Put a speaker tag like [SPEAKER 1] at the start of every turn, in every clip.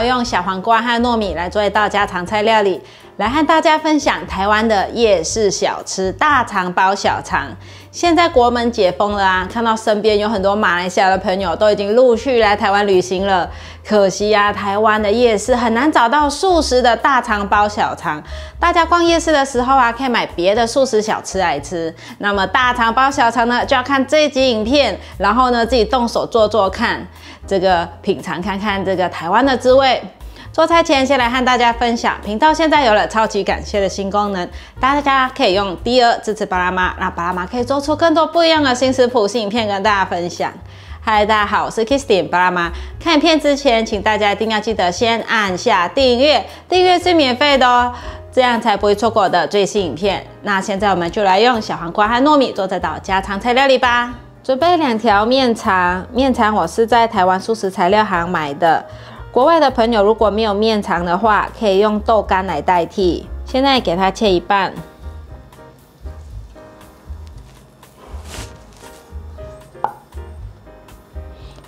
[SPEAKER 1] 要用小黄瓜和糯米来做一道家常菜料理，来和大家分享台湾的夜市小吃大肠包小肠。现在国门解封了啊，看到身边有很多马来西亚的朋友都已经陆续来台湾旅行了。可惜啊，台湾的夜市很难找到素食的大肠包小肠。大家逛夜市的时候啊，可以买别的素食小吃来吃。那么大肠包小肠呢，就要看这一集影片，然后呢自己动手做做看，这个品尝看看这个台湾的滋味。做菜前，先来和大家分享，频道现在有了超级感谢的新功能，大家可以用第二支持巴拉妈，让巴拉妈可以做出更多不一样的新食谱、新影片跟大家分享。嗨，大家好，我是 Kistin 巴拉妈。看影片之前，请大家一定要记得先按下订阅，订阅是免费的哦，这样才不会错过我的最新影片。那现在我们就来用小黄瓜和糯米做这道家常菜料理吧。准备两条面肠，面肠我是在台湾素食材料行买的。国外的朋友如果没有面肠的话，可以用豆干来代替。现在给它切一半，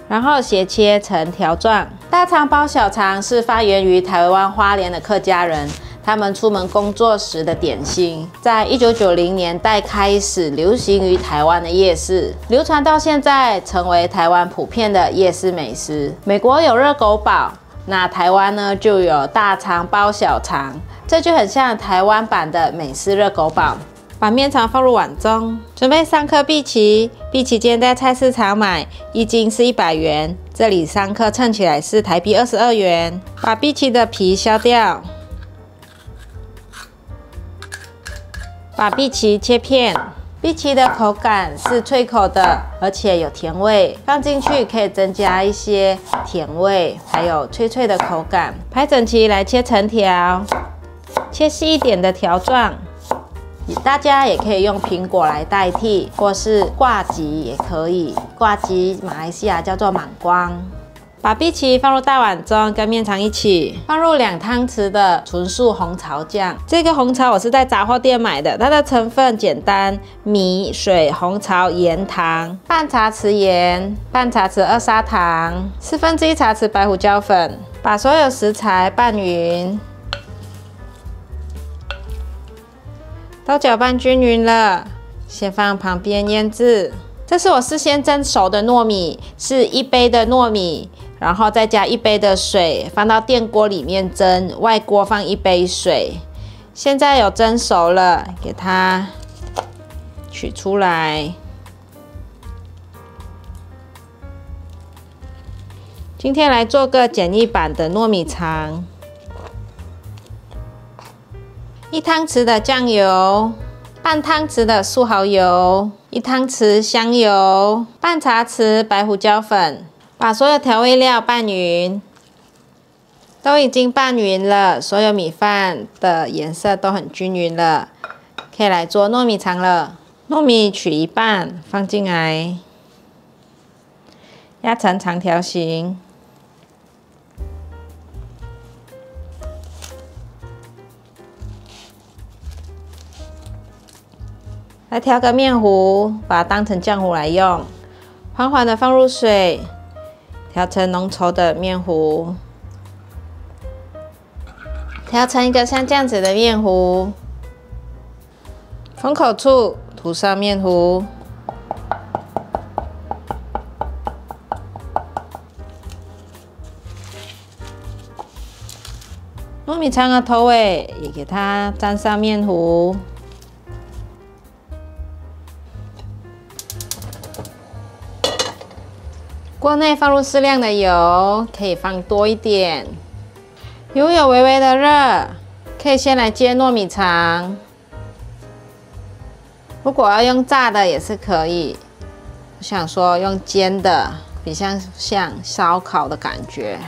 [SPEAKER 1] 然后斜切成条状。大肠包小肠是发源于台湾花莲的客家人，他们出门工作时的点心，在一九九零年代开始流行于台湾的夜市，流传到现在成为台湾普遍的夜市美食。美国有热狗堡。那台湾呢，就有大肠包小肠，这就很像台湾版的美式热狗堡。把面肠放入碗中，准备三颗碧琪。碧琪今天在菜市场买，一斤是一百元，这里三颗称起来是台币二十二元。把碧琪的皮削掉，把碧琪切片。碧琪的口感是脆口的，而且有甜味，放进去可以增加一些甜味，还有脆脆的口感。排整齐来切成条，切细一点的条状。大家也可以用苹果来代替，或是挂吉也可以。挂吉马来西亚叫做满光。把碧琪放入大碗中，跟面肠一起放入两汤匙的纯素红槽酱。这个红槽我是在杂货店买的，它的成分简单：米、水、红槽、盐、糖，半茶匙盐，半茶匙二砂糖，四分之一茶匙白胡椒粉。把所有食材拌匀，都搅拌均匀了，先放旁边腌制。这是我事先蒸熟的糯米，是一杯的糯米。然后再加一杯的水，放到电锅里面蒸，外锅放一杯水。现在有蒸熟了，给它取出来。今天来做个简易版的糯米肠。一汤匙的酱油，半汤匙的素蚝油，一汤匙香油，半茶匙白胡椒粉。把所有调味料拌匀，都已经拌匀了，所有米饭的颜色都很均匀了，可以来做糯米肠了。糯米取一半放进来，压成长条形。来调个面糊，把它当成浆糊来用，缓缓的放入水。调成浓稠的面糊，调成一个像这样子的面糊，封口处涂上面糊，糯米肠的头尾也给它沾上面糊。锅内放入适量的油，可以放多一点。油有微微的热，可以先来煎糯米肠。如果要用炸的也是可以。我想说用煎的，比较像烧烤的感觉。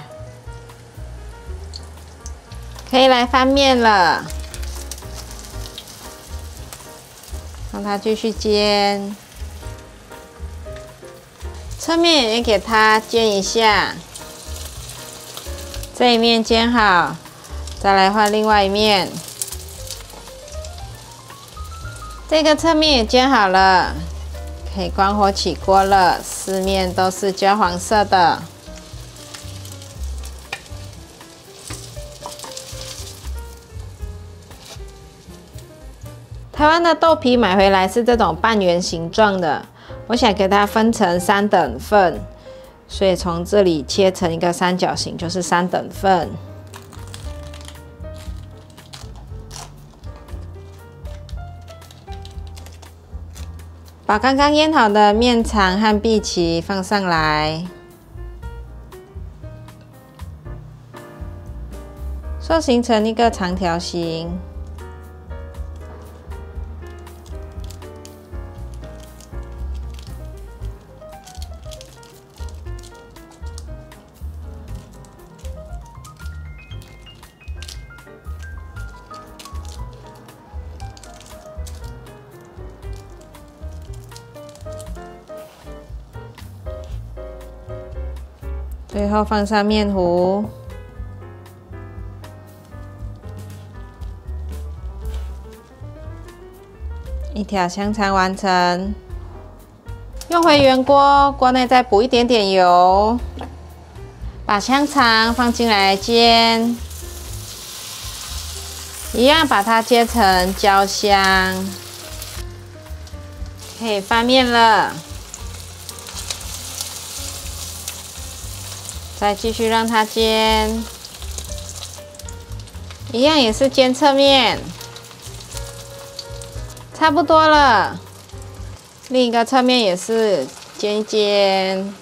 [SPEAKER 1] 可以来翻面了，让它继续煎。侧面也给它煎一下。这一面煎好再来换另外一面。这个侧面也煎好了可以关火起锅了四面都是焦黄色的。台湾的豆皮买回来是这种半圆形状的我想给它分成三等份，所以从这里切成一个三角形，就是三等份。把刚刚腌好的面肠和碧琪放上来，塑形成一个长条形。最后放上面糊，一条香肠完成。用回原锅，锅内再补一点点油，把香肠放进来煎，一样把它煎成焦香，可以翻面了。再继续让它煎，一样也是煎侧面，差不多了。另一个侧面也是煎一煎。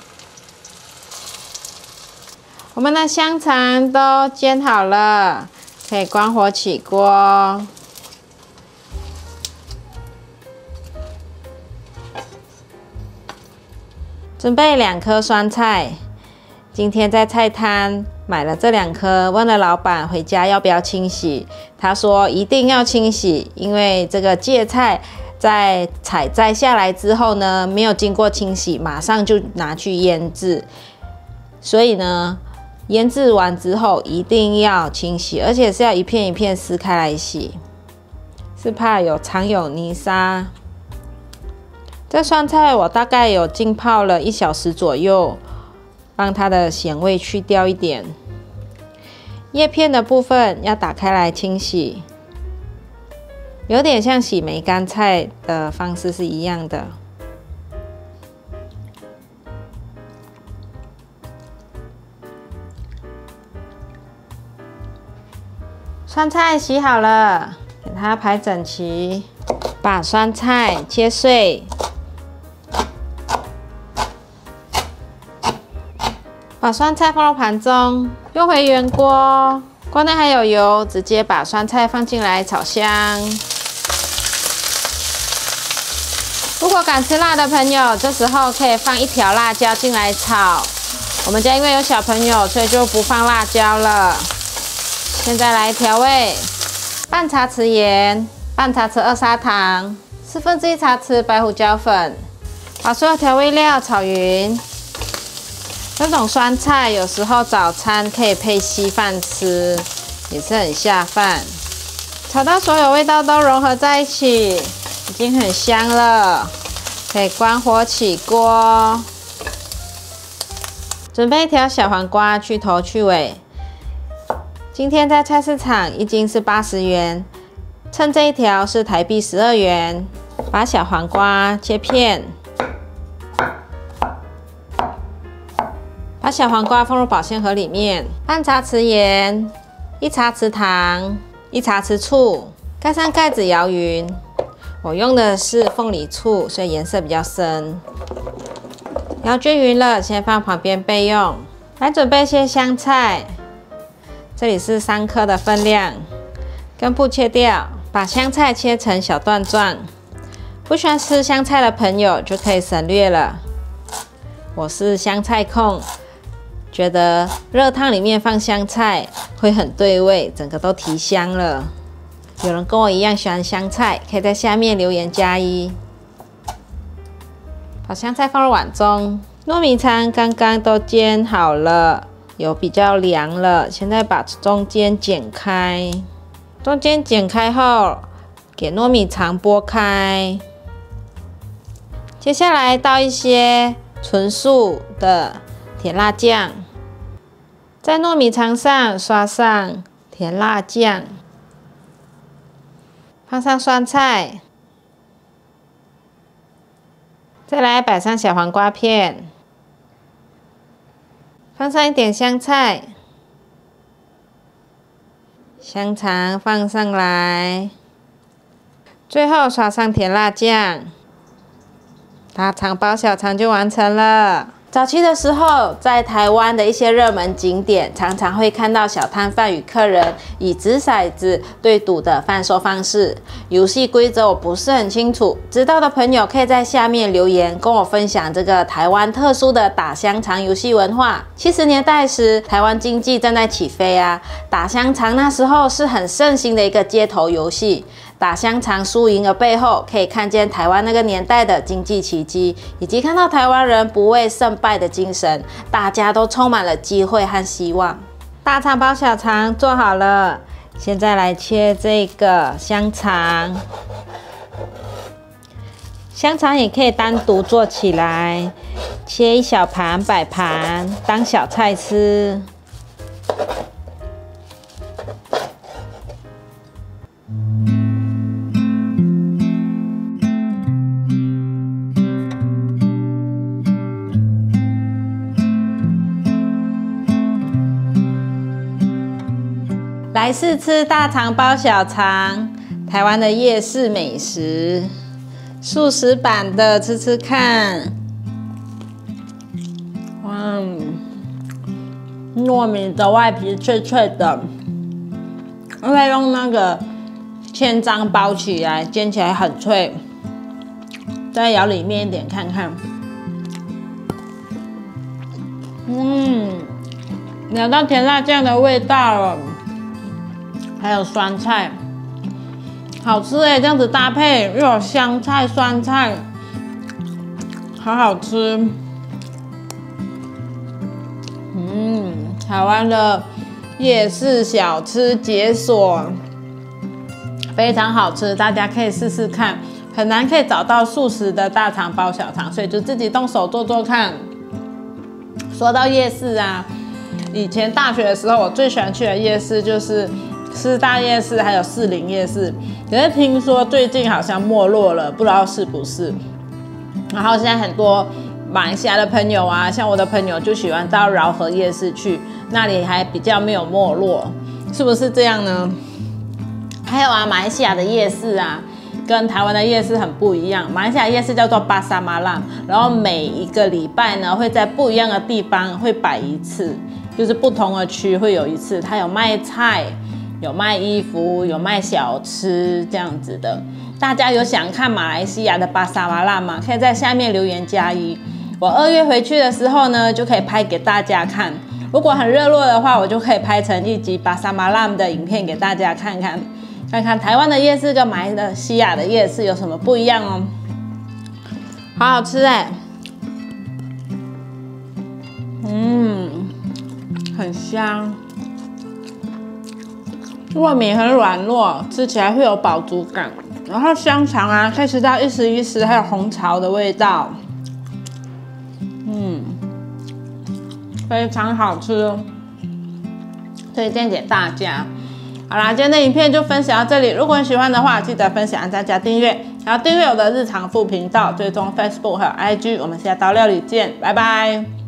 [SPEAKER 1] 我们的香肠都煎好了，可以关火起锅，准备两颗酸菜。今天在菜摊买了这两颗，问了老板回家要不要清洗，他说一定要清洗，因为这个芥菜在采摘下来之后呢，没有经过清洗，马上就拿去腌制，所以呢，腌制完之后一定要清洗，而且是要一片一片撕开来洗，是怕有藏有泥沙。这酸菜我大概有浸泡了一小时左右。让它的咸味去掉一点，叶片的部分要打开来清洗，有点像洗梅干菜的方式是一样的。酸菜洗好了，给它排整齐，把酸菜切碎。把酸菜放入盘中，用回原锅，锅内还有油，直接把酸菜放进来炒香。如果敢吃辣的朋友，这时候可以放一条辣椒进来炒。我们家因为有小朋友，所以就不放辣椒了。现在来调味：半茶匙盐，半茶匙二砂糖，四分之一茶匙白胡椒粉，把所有调味料炒匀。这种酸菜有时候早餐可以配稀饭吃，也是很下饭。炒到所有味道都融合在一起，已经很香了，可以关火起锅。准备一条小黄瓜，去头去尾。今天在菜市场一斤是八十元，称这一条是台币十二元。把小黄瓜切片。把小黄瓜放入保鲜盒里面，半茶匙盐，一茶匙糖，一茶匙醋，盖上盖子摇匀。我用的是凤梨醋，所以颜色比较深。摇均匀了，先放旁边备用。来准备一些香菜，这里是三颗的分量，根部切掉，把香菜切成小段状。不喜欢吃香菜的朋友就可以省略了。我是香菜控。觉得热汤里面放香菜会很对味，整个都提香了。有人跟我一样喜欢香菜，可以在下面留言加一。把香菜放入碗中，糯米肠刚刚都煎好了，有比较凉了。现在把中间剪开，中间剪开后，给糯米肠剥开。接下来倒一些纯素的甜辣酱。在糯米肠上刷上甜辣酱，放上酸菜，再来摆上小黄瓜片，放上一点香菜，香肠放上来，最后刷上甜辣酱，大肠包小肠就完成了。早期的时候，在台湾的一些热门景点，常常会看到小摊贩与客人以掷骰子对赌的贩售方式。游戏规则我不是很清楚，知道的朋友可以在下面留言跟我分享这个台湾特殊的打香肠游戏文化。七十年代时，台湾经济正在起飞啊，打香肠那时候是很盛行的一个街头游戏。打香肠输赢的背后，可以看见台湾那个年代的经济奇迹，以及看到台湾人不畏胜败的精神，大家都充满了机会和希望。大肠包小肠做好了，现在来切这个香肠。香肠也可以单独做起来，切一小盘摆盘当小菜吃。来试吃大肠包小肠，台湾的夜市美食，素食版的吃吃看。哇，糯米的外皮脆脆的，因为用那个千张包起来，煎起来很脆。再咬里面一点看看，嗯，咬到甜辣酱的味道了。还有酸菜，好吃哎！这样子搭配又有香菜、酸菜，好好吃。嗯，台湾的夜市小吃解锁，非常好吃，大家可以试试看。很难可以找到素食的大肠包小肠，所以就自己动手做做看。说到夜市啊，以前大学的时候，我最喜欢去的夜市就是。师大夜市还有士林夜市，可是听说最近好像没落了，不知道是不是。然后现在很多马来西亚的朋友啊，像我的朋友就喜欢到饶河夜市去，那里还比较没有没落，是不是这样呢？还有啊，马来西亚的夜市啊，跟台湾的夜市很不一样。马来西亚夜市叫做巴沙马浪，然后每一个礼拜呢会在不一样的地方会摆一次，就是不同的区会有一次，它有卖菜。有卖衣服，有卖小吃这样子的。大家有想看马来西亚的巴沙瓦拉吗？可以在下面留言加一。我二月回去的时候呢，就可以拍给大家看。如果很热络的话，我就可以拍成一集巴沙马拉的影片给大家看看，看看台湾的夜市跟马来西亚的夜市有什么不一样哦。好好吃哎，嗯，很香。糯米很软糯，吃起来会有饱足感。然后香肠啊，可以吃到一丝一丝，还有红潮的味道。嗯，非常好吃，推荐给大家。好啦，今天的影片就分享到这里。如果你喜欢的话，记得分享、按赞、加订阅，然后订阅我的日常副频道，追踪 Facebook 还有 IG。我们下道料理见，拜拜。